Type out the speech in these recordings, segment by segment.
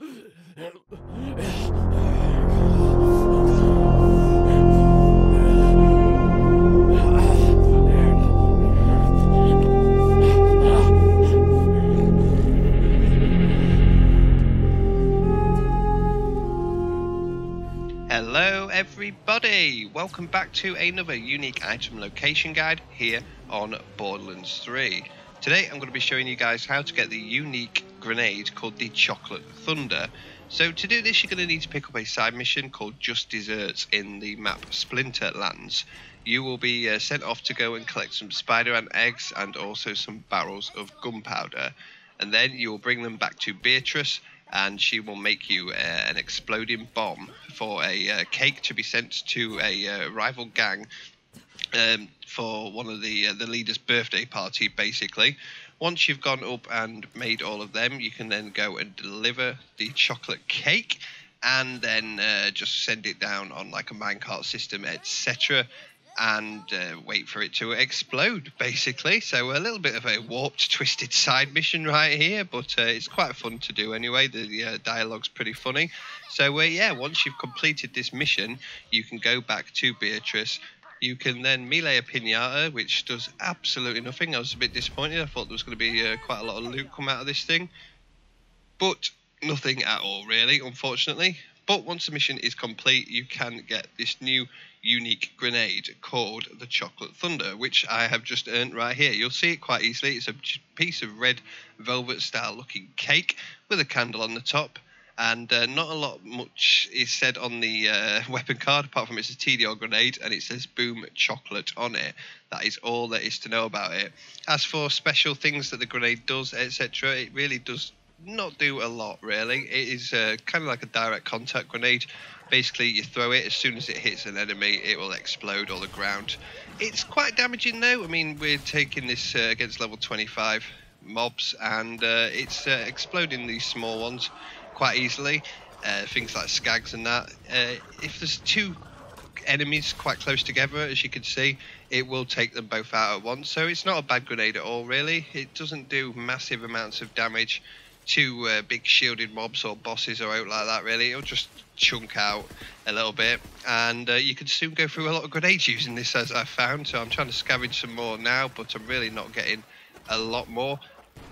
Hello everybody! Welcome back to another unique item location guide here on Borderlands 3. Today I'm going to be showing you guys how to get the unique grenade called the Chocolate Thunder. So to do this you're going to need to pick up a side mission called Just Desserts in the map Splinter Splinterlands. You will be uh, sent off to go and collect some spider ant eggs and also some barrels of gunpowder. And then you will bring them back to Beatrice and she will make you uh, an exploding bomb for a uh, cake to be sent to a uh, rival gang um, for one of the uh, the leader's birthday party. Basically, once you've gone up and made all of them, you can then go and deliver the chocolate cake. And then uh, just send it down on like a minecart system, etc and uh, wait for it to explode, basically. So a little bit of a warped, twisted side mission right here, but uh, it's quite fun to do anyway. The uh, dialogue's pretty funny. So uh, yeah, once you've completed this mission, you can go back to Beatrice. You can then melee a pinata, which does absolutely nothing. I was a bit disappointed. I thought there was going to be uh, quite a lot of loot come out of this thing, but nothing at all, really, unfortunately. But once the mission is complete, you can get this new unique grenade called the Chocolate Thunder, which I have just earned right here. You'll see it quite easily. It's a piece of red velvet style looking cake with a candle on the top. And uh, not a lot much is said on the uh, weapon card, apart from it's a TDR grenade and it says Boom Chocolate on it. That is all there is to know about it. As for special things that the grenade does, etc., it really does not do a lot really. It is uh, kind of like a direct contact grenade. Basically, you throw it as soon as it hits an enemy, it will explode all the ground. It's quite damaging though. I mean, we're taking this uh, against level 25 mobs, and uh, it's uh, exploding these small ones quite easily. Uh, things like skags and that. Uh, if there's two enemies quite close together, as you can see, it will take them both out at once. So it's not a bad grenade at all, really. It doesn't do massive amounts of damage two uh, big shielded mobs or bosses or out like that really it'll just chunk out a little bit and uh, you can soon go through a lot of grenades using this as i found so i'm trying to scavenge some more now but i'm really not getting a lot more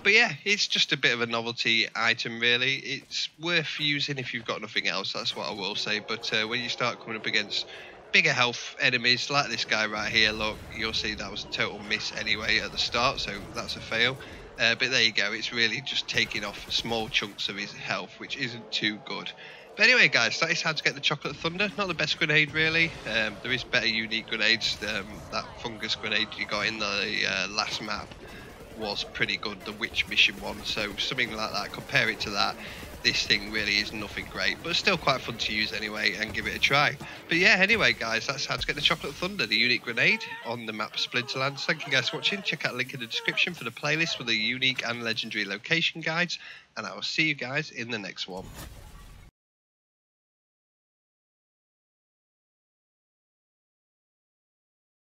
but yeah it's just a bit of a novelty item really it's worth using if you've got nothing else that's what i will say but uh, when you start coming up against bigger health enemies like this guy right here look you'll see that was a total miss anyway at the start so that's a fail uh, but there you go, it's really just taking off small chunks of his health, which isn't too good. But anyway, guys, that is how to get the Chocolate Thunder. Not the best grenade, really. Um, there is better unique grenades. Um, that fungus grenade you got in the uh, last map was pretty good, the Witch Mission one. So something like that, compare it to that this thing really is nothing great, but still quite fun to use anyway and give it a try. But yeah, anyway, guys, that's how to get the Chocolate Thunder, the unique grenade on the map Splinterlands. Thank you guys for watching. Check out the link in the description for the playlist for the unique and legendary location guides, and I will see you guys in the next one.